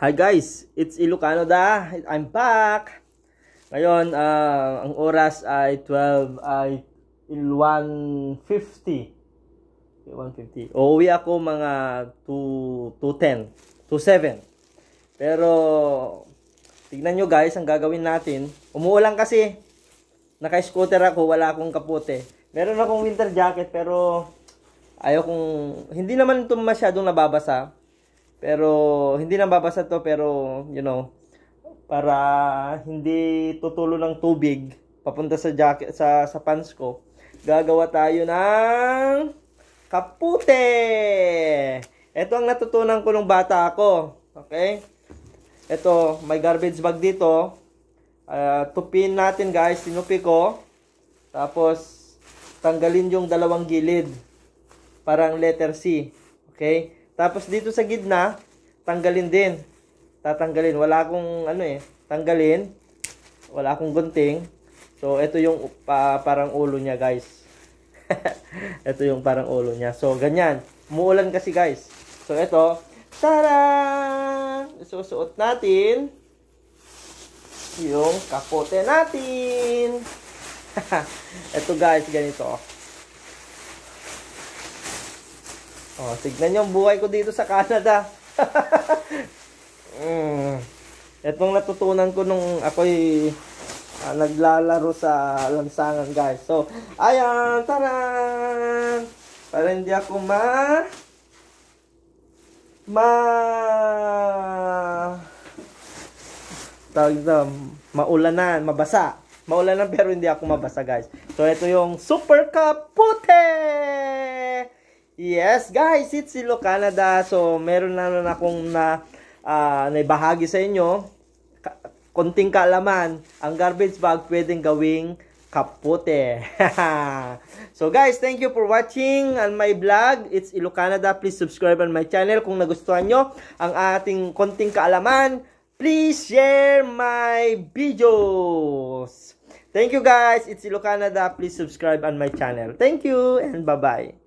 Hi guys, it's Ilocano da. I'm back. Ngayon, ah, ang oras ay 12 ay 1.50. 1.50. Uuwi ako mga 2 2.10, 2.7. Pero tignan nyo guys, ang gagawin natin. Umuulan kasi. Naka-scooter ako, wala akong kapote. Meron akong winter jacket pero ayaw kong hindi naman ito masyadong nababasa. Pero hindi nababasa to pero you know para hindi tutulo ng tubig papunta sa jacket sa sa pants ko. Gagawa tayo ng kapute. Ito ang natutunan ko nung bata ako. Okay? Ito, may garbage bag dito. Uh, tupin natin guys, tinupi ko. Tapos tanggalin yung dalawang gilid. Parang letter C. Okay? Tapos dito sa gitna, tanggalin din. Tatanggalin. Wala akong ano eh, tanggalin. Wala akong gunting. So ito yung pa, parang ulo niya, guys. ito yung parang ulo niya. So ganyan. Umuulan kasi, guys. So ito, tara! Isusuot natin yung kapote natin. ito guys, ganito. Oh, tignan niyo ang buhay ko dito sa Canada. mm. Itong natutunan ko nung ako'y uh, naglalaro sa lansangan, guys. So, ayan, taran! Para hindi ako ma... Ma... Tawag ito, maulanan, mabasa. Maulanan pero hindi ako mabasa, guys. So, ito yung Super Kapute! Yes, guys, it's Silo Canada. So, meron na naman akong na uh, naibahagi sa inyo. Ka konting kaalaman, ang garbage bag pwedeng gawing kapote. so guys, thank you for watching on my vlog. It's Ilo Canada. Please subscribe on my channel kung nagustuhan nyo ang ating konting kaalaman. Please share my videos. Thank you guys. It's Ilo Canada. Please subscribe on my channel. Thank you and bye-bye.